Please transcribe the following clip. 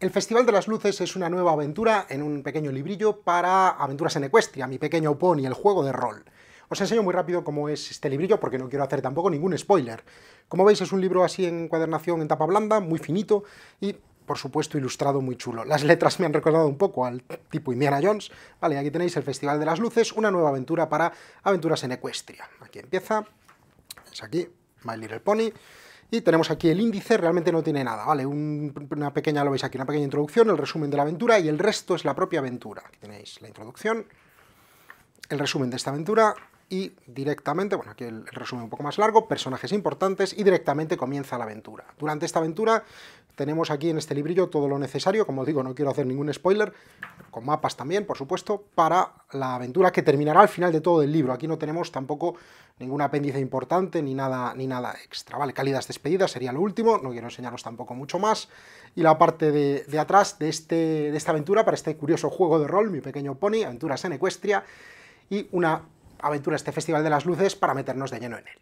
El Festival de las Luces es una nueva aventura en un pequeño librillo para Aventuras en Equestria, mi pequeño pony, el juego de rol. Os enseño muy rápido cómo es este librillo porque no quiero hacer tampoco ningún spoiler. Como veis es un libro así en encuadernación en tapa blanda, muy finito y por supuesto ilustrado muy chulo. Las letras me han recordado un poco al tipo Indiana Jones. Vale, aquí tenéis el Festival de las Luces, una nueva aventura para Aventuras en Equestria. Aquí empieza, es aquí, My Little Pony. Y tenemos aquí el índice, realmente no tiene nada, ¿vale? una pequeña, lo veis aquí, una pequeña introducción, el resumen de la aventura y el resto es la propia aventura. Aquí tenéis la introducción, el resumen de esta aventura y directamente, bueno, aquí el, resumen un poco más largo, personajes importantes y directamente comienza la aventura. Durante esta aventura tenemos aquí en este librillo todo lo necesario, como digo, no quiero hacer ningún spoiler, con mapas también, por supuesto, para la aventura que terminará al final de todo el libro. Aquí no tenemos tampoco ningún apéndice importante ni nada, ni nada extra, ¿vale? Cálidas despedidas sería lo último, no quiero enseñaros tampoco mucho más. Y la parte de, atrás de, este, de esta aventura, para este curioso juego de rol, mi pequeño pony, Aventuras en Ecuestria, y una aventura, este Festival de las Luces, para meternos de lleno en él.